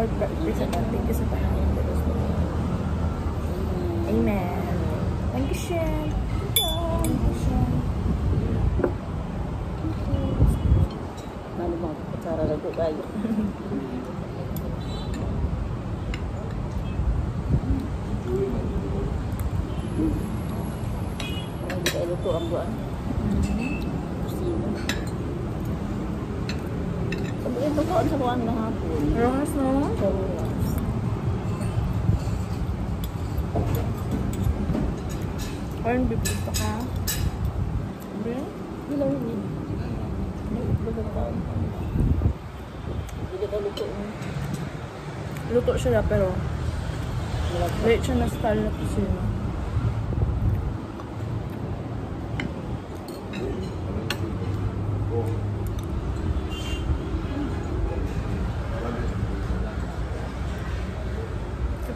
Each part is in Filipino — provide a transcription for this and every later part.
Lord. The Lord. Thank you sa Panginoon. Amen. Thank you, Shen. Thank you, Shen. Ano mo, kutsara na ko kayo. Hindi kayo luto ang buwan. Kusino. Sabihin ko sa buwan na hapon. Rojas, no? Sa buwan. Corn beef gusto ka? Itlog ang tao. Hindi ka luto. Luto siya pero late siya na style na kusina.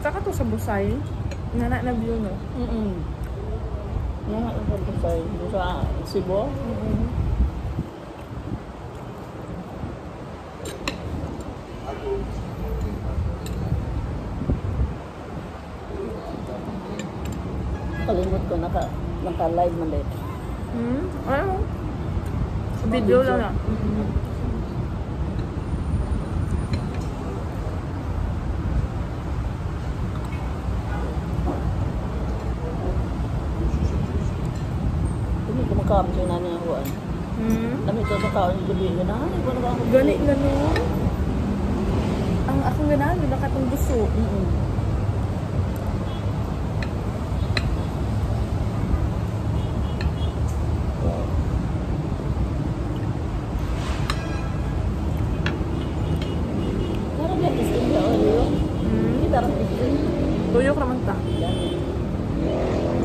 Kita ka to sa Busay. Nana na view, no? Mm-mm. Nga ang pagkasay. Doon sa Cebu. Kalimot ko, naka, naka-live man dito. Hmm? Ano? Sa video lang na. Hindi ko makakam siya na niya huwan. Hmm? Kami ito sa kaon yung gabi. Gana, ay, wala ka ako. Gani na no? Ang akong ganahan, di ba katong gusto? Mm-mm. Parang yan, iskin ka, oh, yun. Hmm? Hindi, parang iskin. Tuyok naman ta. Yan.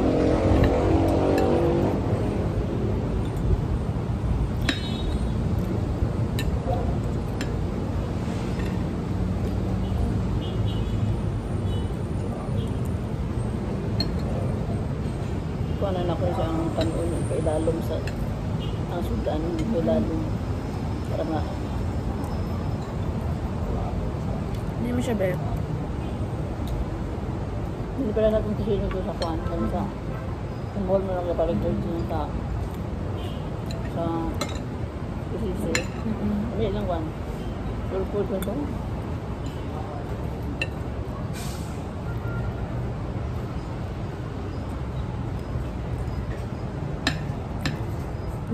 Kung ano na ko siyang kanon, kailalom sa ang sudan, kailalom. Para nga, Hindi mo siya bet. hindi pala natin kasi nito sa kwan, lang sa sa mall mo lang kapaligtad dyan sa sa isisi. Hindi lang kwan. Full food na to.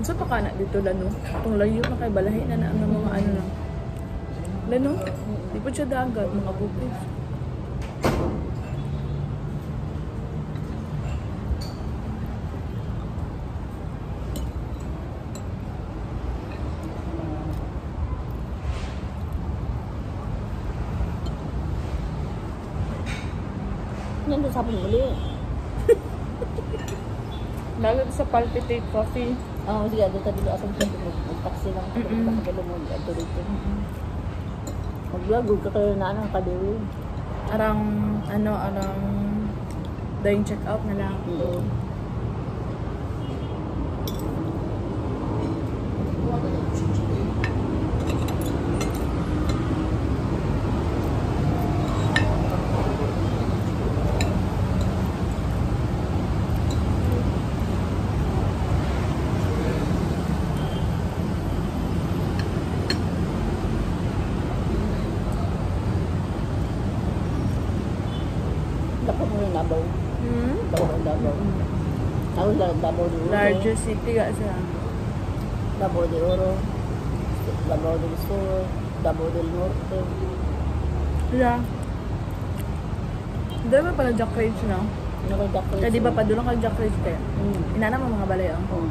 Unsa pa ka na dito lano? Itong layo na kay balahi na na ang mga ano na. Lano? Di po siya dagat, mga bukid. Yan doon sa muli. Dagat sa palpitate coffee. Ah, sige, doon tayo siya. Mag-taxi lang. Mm-mm. Pakapalo mo. Ato dito. Mag-vlog, ka kayo na anong kadiwi. Arang, ano, arang dying check out na lang. Oo. Dapat mo yung Davao. Hmm? Davao, Davao. Ako lang, Davao de Oro. Largest city ka siya. Davao de Oro. Davao del Sur. Davao del Norte. Yeah. Di ba pala Jack Ridge na? Ano kay Jack Kaya di ba pa doon ka Jack Ridge kaya? Hmm. Inana mo mga balay ang. Oh.